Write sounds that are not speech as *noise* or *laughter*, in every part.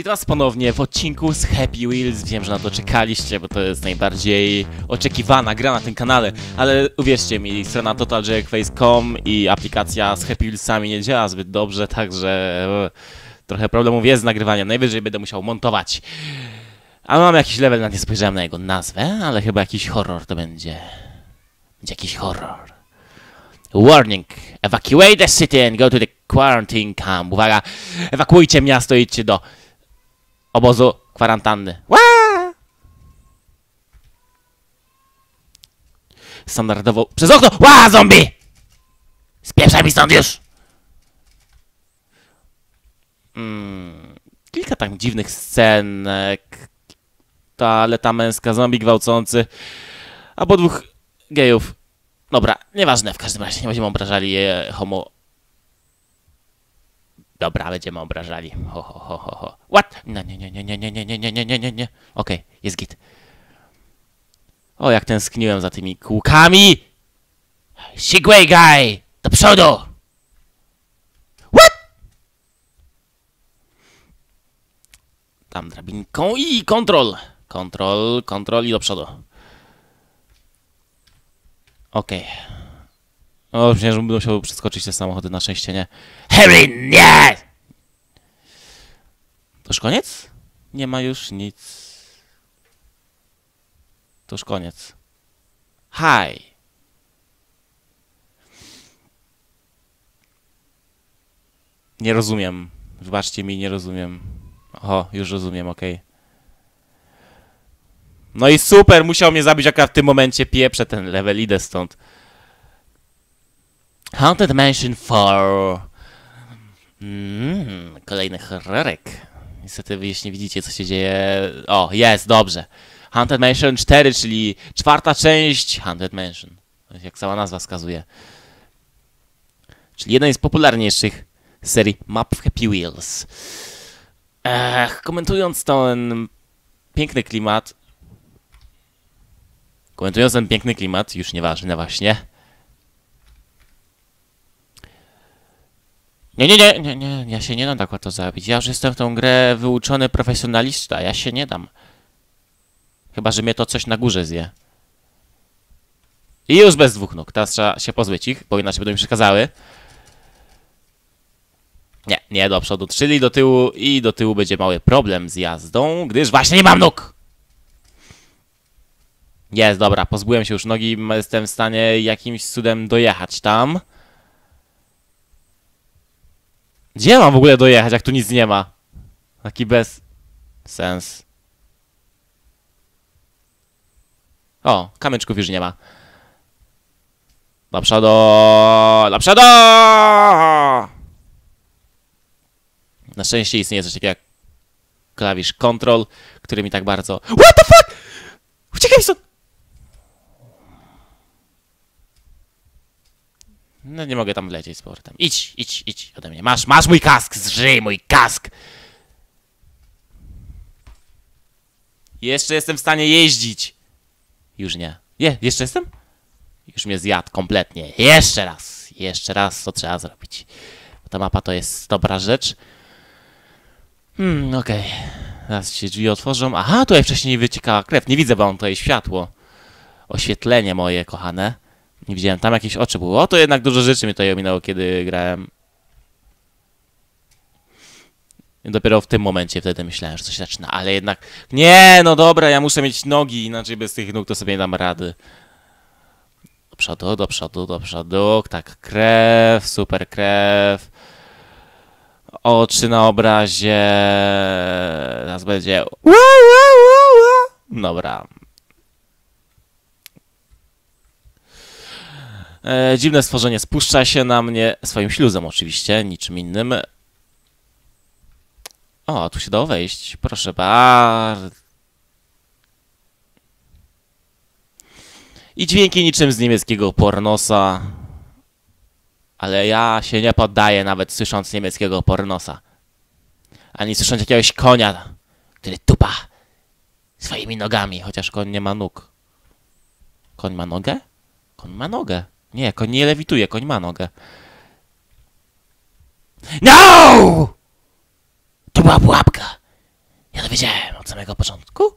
Witam was ponownie w odcinku z Happy Wheels. Wiem, że na to czekaliście, bo to jest najbardziej oczekiwana gra na tym kanale, ale uwierzcie mi, strona totaljackface.com i aplikacja z Happy Wheelsami nie działa zbyt dobrze, także e, trochę problemów jest z nagrywaniem. Najwyżej będę musiał montować. A mam jakiś level, na nie spojrzałem na jego nazwę, ale chyba jakiś horror to będzie. Będzie jakiś horror. Warning! Evacuate the city and go to the quarantine camp. Uwaga! Ewakuujcie miasto i idźcie do obozu kwarantanny. Ła! Standardowo przez okno. Ła, zombie! Spieprzaj mi stąd już! Mm, kilka tak dziwnych scenek. Toaleta męska, zombie gwałcący. Albo dwóch gejów. Dobra, nieważne, w każdym razie nie będziemy obrażali e, homo... Dobra, będziemy obrażali. Ho, ho, ho, ho, ho. What? No, nie, nie, nie, nie, nie, nie, nie, nie, nie, nie, nie, nie. Okej, jest git. O, jak tęskniłem za tymi kółkami! Segway guy! Do przodu! What? Tam drabinką i kontrol. Kontrol, kontrol i do przodu. Okej. O, myślałem, że będę musiał przeskoczyć te samochody, na szczęście nie. Harry, nie! To już koniec? Nie ma już nic. To już koniec. Hi. Nie rozumiem. Wybaczcie mi, nie rozumiem. O, już rozumiem, okej. No i super, musiał mnie zabić akurat w tym momencie. Pieprze ten level, idę stąd. Haunted Mansion 4. Mm, kolejny horrorek. Niestety wy jeśli nie widzicie co się dzieje... O, jest, dobrze. Haunted Mansion 4, czyli czwarta część Haunted Mansion. Jak sama nazwa wskazuje. Czyli jedna z popularniejszych serii map Happy Wheels. Ech, komentując ten piękny klimat... Komentując ten piękny klimat, już nieważne właśnie... Nie, nie, nie, nie, nie, ja się nie dam tak łatwo zabić. Ja już jestem w tą grę wyuczony profesjonalista, ja się nie dam. Chyba, że mnie to coś na górze zje. I już bez dwóch nóg. Teraz trzeba się pozbyć ich, bo inaczej będą mi przeszkadzały. Nie, nie do przodu, czyli do tyłu i do tyłu będzie mały problem z jazdą, gdyż właśnie nie mam nóg! Jest, dobra, pozbyłem się już nogi, jestem w stanie jakimś cudem dojechać tam. Gdzie mam w ogóle dojechać, jak tu nic nie ma? Taki bez sens. O, kamyczków już nie ma. Do przodu! Do! Na szczęście istnieje coś takiego jak klawisz Control, który mi tak bardzo... What the fuck? Uciekaj stąd! No nie mogę tam wlecieć z powrotem. Idź, idź, idź ode mnie. Masz, masz mój kask, zżyj mój kask! Jeszcze jestem w stanie jeździć. Już nie. Je, jeszcze jestem? Już mnie zjadł kompletnie. Jeszcze raz. Jeszcze raz to trzeba zrobić. Ta mapa to jest dobra rzecz. Hmm, okej. Teraz się drzwi otworzą. Aha, tutaj wcześniej wyciekała krew. Nie widzę, bo mam tutaj światło. Oświetlenie moje, kochane. Nie widziałem, tam jakieś oczy było. O, to jednak dużo rzeczy mi tutaj ominęło, kiedy grałem. I dopiero w tym momencie wtedy myślałem, że coś zaczyna, ale jednak... Nie, no dobra, ja muszę mieć nogi, inaczej bez tych nóg to sobie nie dam rady. Do przodu, do przodu, do przodu. Tak, krew, super krew. Oczy na obrazie. Teraz będzie... Dobra, E, dziwne stworzenie spuszcza się na mnie swoim śluzem oczywiście, niczym innym. O, tu się dało wejść. Proszę bardzo. I dźwięki niczym z niemieckiego pornosa. Ale ja się nie poddaję nawet słysząc niemieckiego pornosa. Ani słysząc jakiegoś konia, który tupa swoimi nogami, chociaż koń nie ma nóg. Koń ma nogę? Koń ma nogę. Nie, koń nie lewituje, koń ma nogę. No! To była pułapka. wiedziałem od samego początku.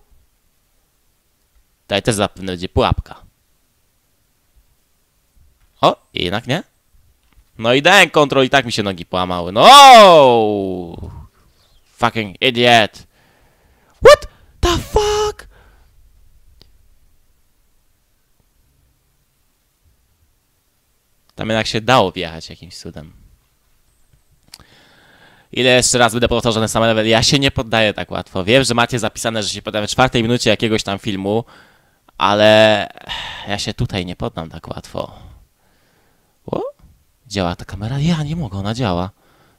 Tutaj też zapewne będzie pułapka. O, jednak nie. No i dałem kontrol i tak mi się nogi połamały. No! Fucking idiot. What the fuck? Tam jednak się dało wjechać jakimś cudem. Ile jeszcze raz będę powtarzał ten sam level? Ja się nie poddaję tak łatwo. Wiem, że macie zapisane, że się poddamy w czwartej minucie jakiegoś tam filmu, ale ja się tutaj nie poddam tak łatwo. O? Działa ta kamera? Ja nie mogę, ona działa.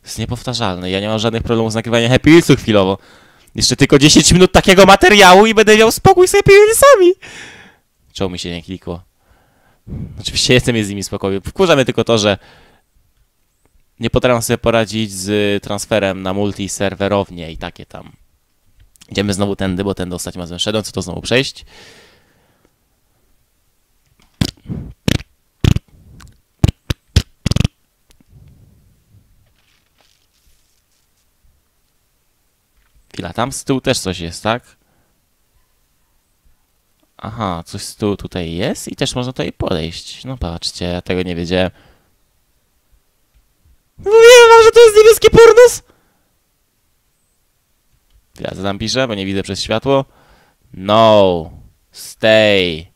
To jest niepowtarzalne. Ja nie mam żadnych problemów z nagrywaniem Happy Wheelsów chwilowo. Jeszcze tylko 10 minut takiego materiału i będę miał spokój z Happy Wheelsami. Czemu mi się nie klikło? Oczywiście jestem z nimi spokojny. Wkurza mnie tylko to, że nie potrafię sobie poradzić z transferem na multiserwerownię i takie tam. Idziemy znowu tędy, bo ten ostatnio razem szedłem, co to znowu przejść. Chwila, tam z tyłu też coś jest, tak? Aha, coś z tyłu tutaj jest i też można tutaj podejść. No patrzcie, ja tego nie wiedziałem. Mówiłem wam, że to jest niebieski! Chwila, co tam pisze, bo nie widzę przez światło. No, stay.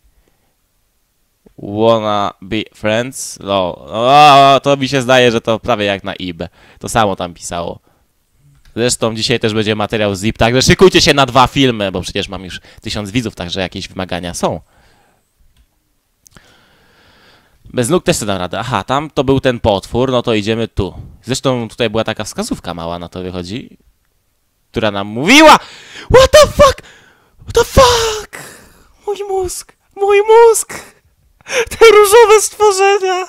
Wanna be friends? No, o, to mi się zdaje, że to prawie jak na IB. To samo tam pisało. Zresztą dzisiaj też będzie materiał ZIP, także szykujcie się na dwa filmy, bo przecież mam już tysiąc widzów, także jakieś wymagania są. Bez nóg też sobie dam radę. Aha, tam to był ten potwór, no to idziemy tu. Zresztą tutaj była taka wskazówka mała na to wychodzi, która nam mówiła What the fuck? What the fuck? Mój mózg, mój mózg! Te różowe stworzenia!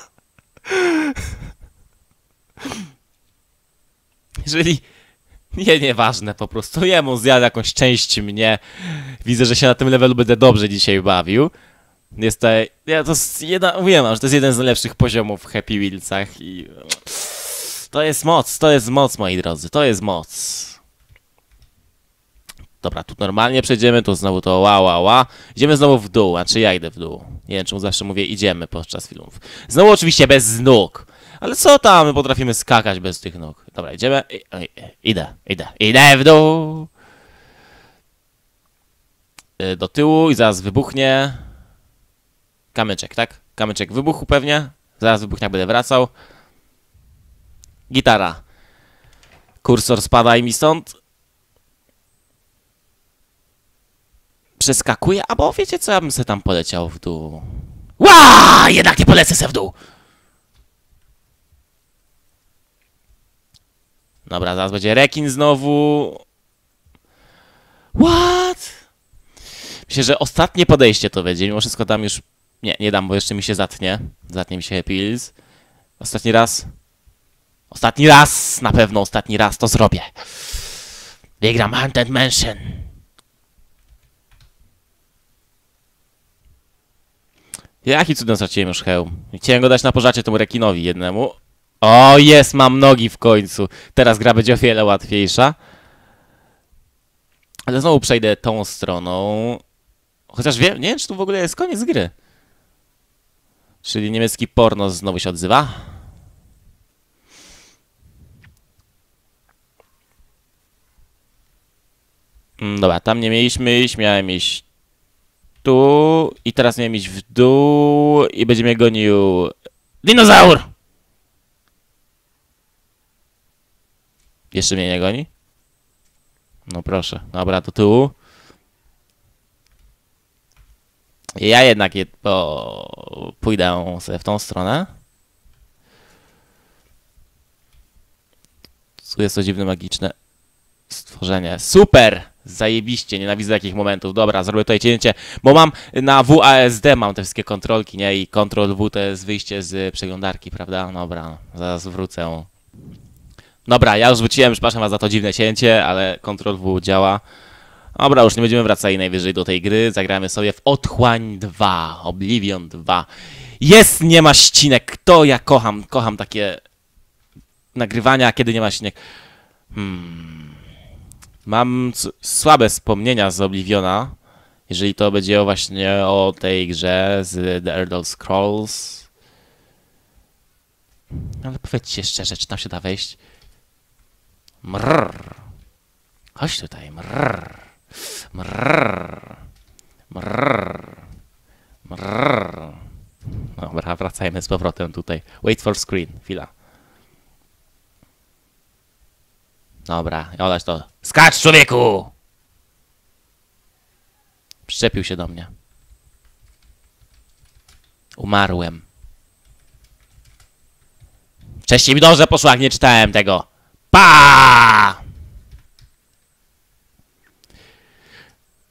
Jeżeli nie, nieważne po prostu. Jemu zjadł jakąś część mnie. Widzę, że się na tym levelu będę dobrze dzisiaj bawił. Jest to, ja to jest jedna, wam, że to jest jeden z najlepszych poziomów w Happy Wheelsach i to jest moc, to jest moc, moi drodzy, to jest moc. Dobra, tu normalnie przejdziemy, tu znowu to ła, ła, ła. Idziemy znowu w dół, a czy ja idę w dół? Nie wiem, czemu zawsze mówię idziemy podczas filmów. Znowu oczywiście bez nóg. Ale co tam, my potrafimy skakać bez tych nóg. Dobra, idziemy. I, i, idę, idę, idę w dół. Y, Do tyłu i zaraz wybuchnie. Kamyczek, tak? Kamyczek wybuchu pewnie. Zaraz wybuchnie, będę wracał. Gitara. Kursor spadaj mi stąd. Przeskakuję, albo wiecie co, ja bym sobie tam poleciał w dół. Ła! Jednak nie polecę se w dół. Dobra, zaraz będzie rekin znowu. What? Myślę, że ostatnie podejście to będzie. Mimo wszystko tam już... Nie, nie dam, bo jeszcze mi się zatnie. Zatnie mi się Wheels. Ostatni raz. Ostatni raz! Na pewno ostatni raz to zrobię. Wygram Haunted Mansion. Jaki cudem straciłem już hełm. Chciałem go dać na pożarcie temu rekinowi jednemu. O, jest, mam nogi w końcu. Teraz gra będzie o wiele łatwiejsza. Ale znowu przejdę tą stroną. Chociaż wiem, nie wiem, czy tu w ogóle jest koniec gry. Czyli niemiecki porno znowu się odzywa. Mm, Dobra, tam nie mieliśmy iść, miałem iść tu i teraz miałem iść w dół i będzie mnie gonił dinozaur! Jeszcze mnie nie goni? No proszę. Dobra, do tyłu. Ja jednak je, o, pójdę sobie w tą stronę. Tu jest to dziwne, magiczne stworzenie. Super! Zajebiście, nienawidzę takich momentów. Dobra, zrobię tutaj cięcie, bo mam na WASD mam te wszystkie kontrolki, nie? I Ctrl W to jest wyjście z przeglądarki, prawda? Dobra, zaraz wrócę. Dobra, ja już wróciłem, przepraszam was za to dziwne cięcie, ale Ctrl W działa. Dobra, już nie będziemy wracali najwyżej do tej gry. Zagramy sobie w Otchłań 2, Oblivion 2. Jest, nie ma ścinek. To ja kocham, kocham takie nagrywania, kiedy nie ma ścinek. Hmm. Mam słabe wspomnienia z Obliviona, jeżeli to będzie właśnie o tej grze z The Elder Scrolls. Ale powiedzcie szczerze, czy tam się da wejść? Mrrr. Chodź tutaj, mrrr. Mrrr. Mrrr. Mrrr. Dobra, wracajmy z powrotem tutaj. Wait for screen, chwila. Dobra, olać to. Skacz, człowieku! Przyczepił się do mnie. Umarłem. Wcześniej mi dobrze poszło, jak nie czytałem tego. Pa!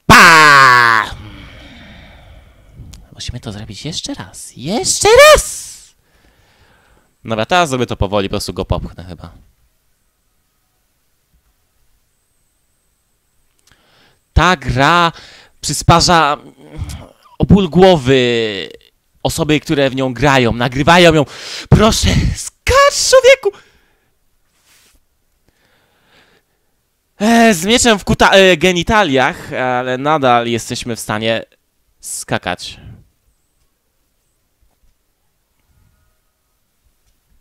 Pa! Musimy to zrobić jeszcze raz. Jeszcze raz! Dobra, teraz zrobię to powoli, po prostu go popchnę chyba. Ta gra przysparza mm, o ból głowy osoby, które w nią grają, nagrywają ją. Proszę, skacz człowieku! E, z mieczem w kuta- e, genitaliach, ale nadal jesteśmy w stanie skakać.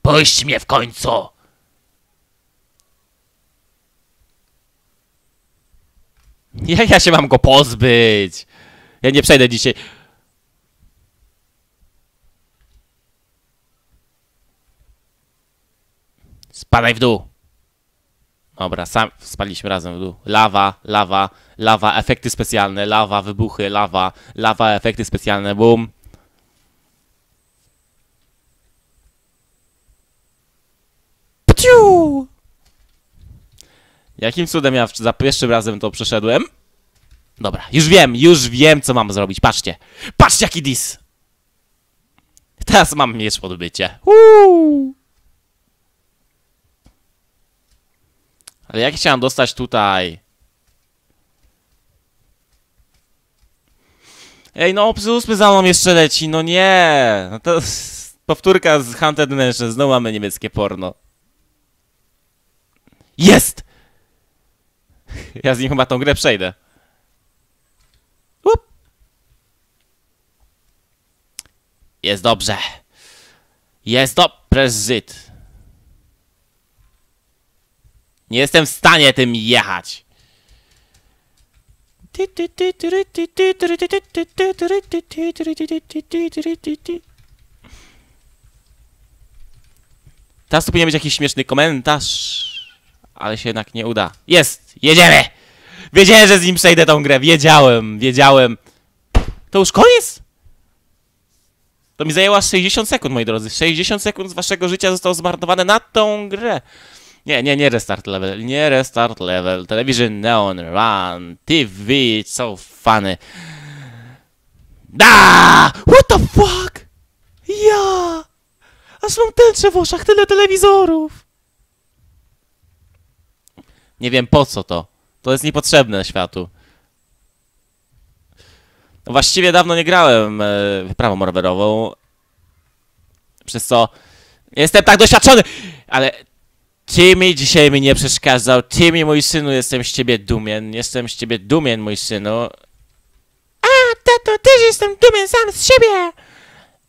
Puść mnie w końcu! Jak ja się mam go pozbyć? Ja nie przejdę dzisiaj. Spadaj w dół. Dobra, sam spaliśmy razem w dół. Lawa, lawa, lawa, efekty specjalne, lawa, wybuchy, lawa, lawa, efekty specjalne, boom. Pciu! Jakim cudem ja za pierwszym razem to przeszedłem? Dobra, już wiem, już wiem, co mam zrobić. Patrzcie. Patrzcie, jaki dis! Teraz mam miecz w odbycie. Uuu. Ale jak chciałem dostać tutaj? Ej, no ósmy za mną jeszcze leci, no nie! No to *laughs* powtórka z Hunted Nation, znowu mamy niemieckie porno. Jest! *laughs* Ja z nim chyba tą grę przejdę. Up. Jest dobrze. Jest dobrze, Żyd. Nie jestem w stanie tym jechać. Teraz tu powinien być jakiś śmieszny komentarz, ale się jednak nie uda. Jest! Jedziemy! Wiedziałem, że z nim przejdę tą grę. Wiedziałem, wiedziałem. To już koniec? To mi zajęło aż 60 sekund, moi drodzy. 60 sekund z waszego życia zostało zmarnowane na tą grę. Nie, nie, nie restart level, nie restart level. Television Neon Run, TV, it's so funny. Da! What the fuck? Ja! Aż mam tęczę w tyle telewizorów. Nie wiem po co to. To jest niepotrzebne światu. Właściwie dawno nie grałem e, wyprawą rowerową. Przez co jestem tak doświadczony, ale Timmy dzisiaj mi nie przeszkadzał. Timmy, mój synu, jestem z ciebie dumien. Jestem z ciebie dumien, mój synu. A, tato, też jestem dumien sam z siebie.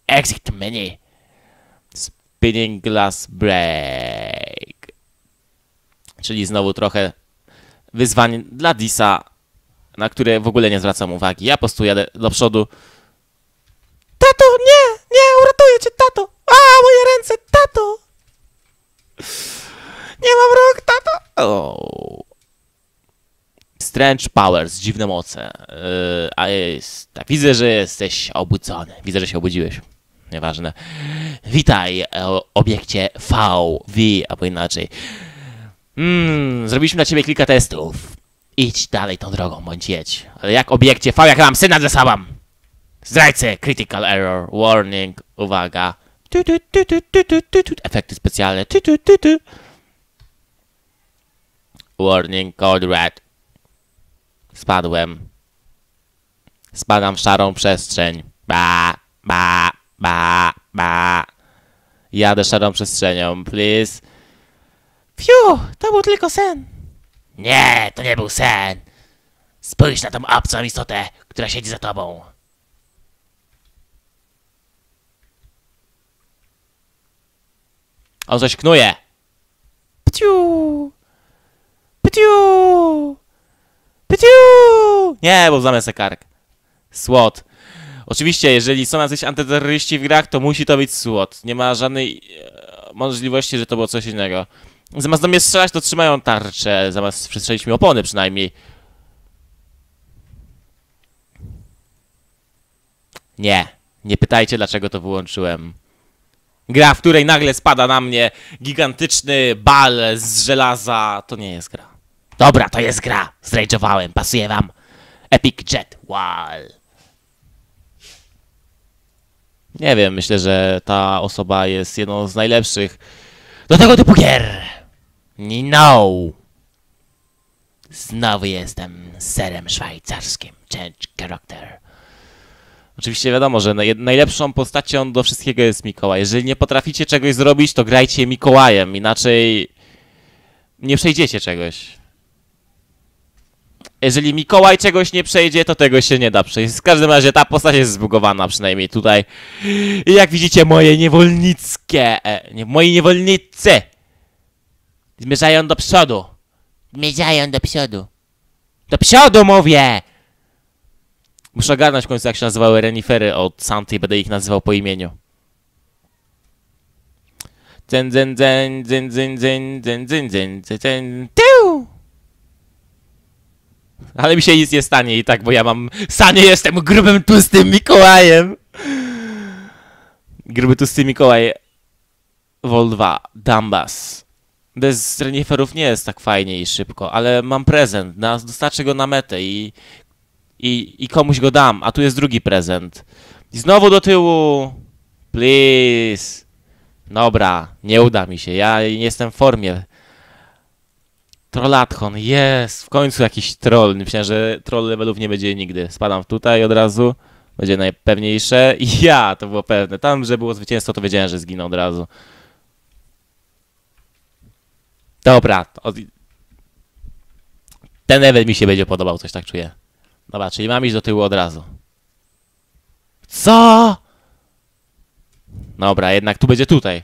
Exit menu. Spinning glass break. Czyli znowu trochę wyzwań dla Disa, na które w ogóle nie zwracam uwagi. Ja po prostu jadę do przodu. Tato, nie, nie, uratuję cię, tato. A, moje ręce, tato. Nie mam rąk, tato. O. Strange Powers, dziwne moce. Yy, a jest, tak, widzę, że jesteś obudzony. Widzę, że się obudziłeś. Nieważne. Witaj, e, obiekcie VV, albo inaczej. Mm, zrobiliśmy dla ciebie kilka testów. Idź dalej tą drogą, bądź jedź. Ale jak obiekcie V, jak mam syna ze sobą. Zdrajcy, critical error, warning, uwaga. Tu, tu, tu, tu, tu, tu, tu. Efekty specjalne. Tu, tu, tu, tu. Warning, code red. Spadłem. Spadam w szarą przestrzeń. Ba, ba, ba, ba. Jadę szarą przestrzenią, please. Fiu, to był tylko sen. Nie, to nie był sen. Spójrz na tą obcą istotę, która siedzi za tobą. On coś knuje. Pciu! Pciu! Pciu! Nie, bo zamiast kark. SWAT. Oczywiście, jeżeli są jacyś antyterroryści w grach, to musi to być SWAT. Nie ma żadnej e, możliwości, że to było coś innego. Zamiast do mnie strzelać, to trzymają tarczę, zamiast przestrzelić mi opony przynajmniej. Nie. Nie pytajcie, dlaczego to wyłączyłem. Gra, w której nagle spada na mnie gigantyczny bal z żelaza, to nie jest gra. Dobra, to jest gra. Zrajdżowałem, pasuje wam. Epic Jet Wall. Nie wiem, myślę, że ta osoba jest jedną z najlepszych. Do tego typu gier. No. Znowu jestem serem szwajcarskim. Change character. Oczywiście wiadomo, że naj- najlepszą postacią do wszystkiego jest Mikołaj. Jeżeli nie potraficie czegoś zrobić, to grajcie Mikołajem, inaczej nie przejdziecie czegoś. Jeżeli Mikołaj czegoś nie przejdzie, to tego się nie da przejść. W każdym razie ta postać jest zbugowana, przynajmniej tutaj. I jak widzicie, moje niewolnickie, e, nie, moi niewolnicy zmierzają do przodu. Zmierzają do przodu. Do przodu mówię! Muszę ogarnąć w końcu, jak się nazywały renifery od Santy i będę ich nazywał po imieniu. Dzen, dzen, dzen, dzen, dzen, dzen, dzen, dzen, dzen, dzen, dzen, tiu! Ale mi się nic nie stanie i tak, bo ja mam... Sanie jestem grubym, tłustym Mikołajem! Gruby, tłusty Mikołaj. Vol 2. Dambas. Bez reniferów nie jest tak fajnie i szybko, ale mam prezent. Na, dostarczę go na metę i, i, i komuś go dam. A tu jest drugi prezent. I znowu do tyłu. Please. Dobra, nie uda mi się. Ja nie jestem w formie. Trollatchon, jest! W końcu jakiś troll. Myślałem, że troll levelów nie będzie nigdy. Spadam tutaj od razu. Będzie najpewniejsze. Ja, to było pewne. Tam, że było zwycięstwo, to wiedziałem, że zginę od razu. Dobra. Od... Ten level mi się będzie podobał, coś tak czuję. Dobra, czyli mam iść do tyłu od razu. Co? Dobra, jednak tu będzie tutaj.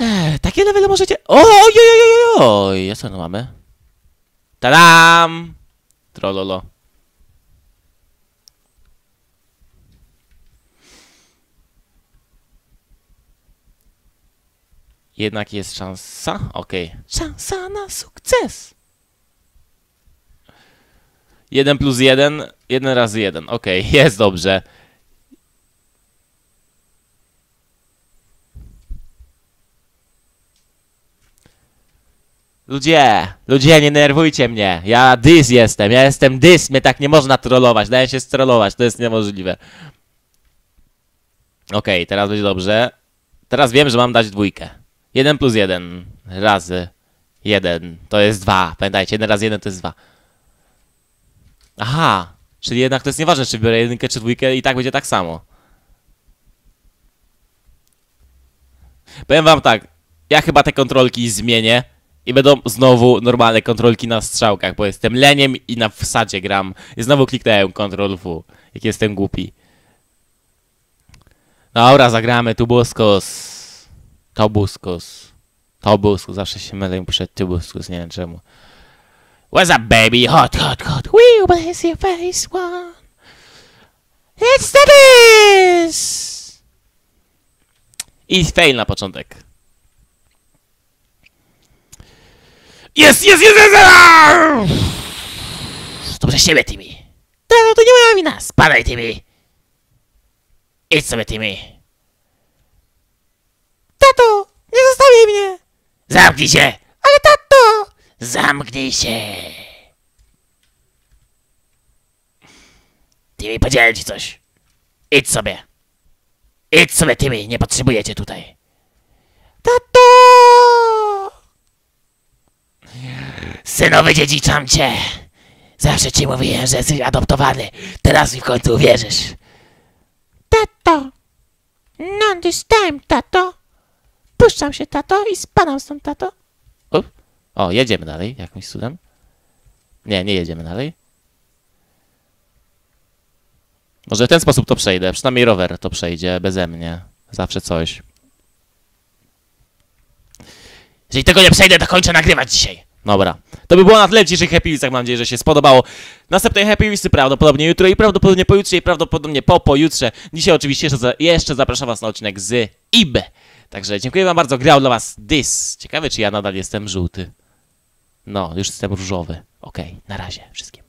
Ech, takie levely możecie... Oj, oj, oj, oj, oj, ja co no mamy? Tadam! Trololo. Jednak jest szansa? Okej. Szansa na sukces! Jeden plus jeden, jeden razy jeden. Okej, *laughs* jest dobrze. Ludzie, ludzie, nie nerwujcie mnie. Ja dys jestem, ja jestem dys, mnie tak nie można trollować. Daję się strollować, to jest niemożliwe. Okej, teraz będzie dobrze. Teraz wiem, że mam dać dwójkę. Jeden plus jeden razy jeden to jest dwa. Pamiętajcie, jeden razy jeden to jest dwa. Aha, czyli jednak to jest nieważne, czy biorę jedynkę czy dwójkę i tak będzie tak samo. Powiem wam tak, ja chyba te kontrolki zmienię i będą znowu normalne kontrolki na strzałkach, bo jestem leniem i na wsadzie gram. I znowu kliknąłem Ctrl V, jak jestem głupi. Dobra, zagramy Tubuskus. Tobuskus. Tobuskus, zawsze się mylę piszę Tubuskus, nie wiem czemu. What's up, baby? Hot, hot, hot. We bless your face one. It's the this! I fail na początek. Jest, jest, jest, jest! przez siebie, Timmy. To, no to nie moja wina. Spadaj, Timmy. Idź sobie, Timmy. Tato, nie zostawiaj mnie! Zamknij się. Ale tato! Zamknij się. Timmy, podzielę ci coś. Idź sobie. Idź sobie, Timmy. Nie potrzebuję cię tutaj. Synu, wydziedziczam cię. Zawsze ci mówiłem, że jesteś adoptowany. Teraz mi w końcu uwierzysz. Tato! Not this time, tato! Spuszczam się, tato, i spadam stąd, tato. Up. O, jedziemy dalej, jakimś cudem. Nie, nie jedziemy dalej. Może w ten sposób to przejdę. Przynajmniej rower to przejdzie beze mnie. Zawsze coś. Jeżeli tego nie przejdę, to kończę nagrywać dzisiaj. Dobra. To by było na tyle w dzisiejszych Happy Wheelsach. Mam nadzieję, że się spodobało. Następne Happy Wheelsy prawdopodobnie jutro i prawdopodobnie pojutrze i prawdopodobnie po pojutrze. Dzisiaj oczywiście jeszcze, jeszcze zapraszam was na odcinek z IB. Także dziękuję wam bardzo. Grał dla was Dys. Ciekawe, czy ja nadal jestem żółty. No, już jestem różowy. Okej, na razie wszystkim.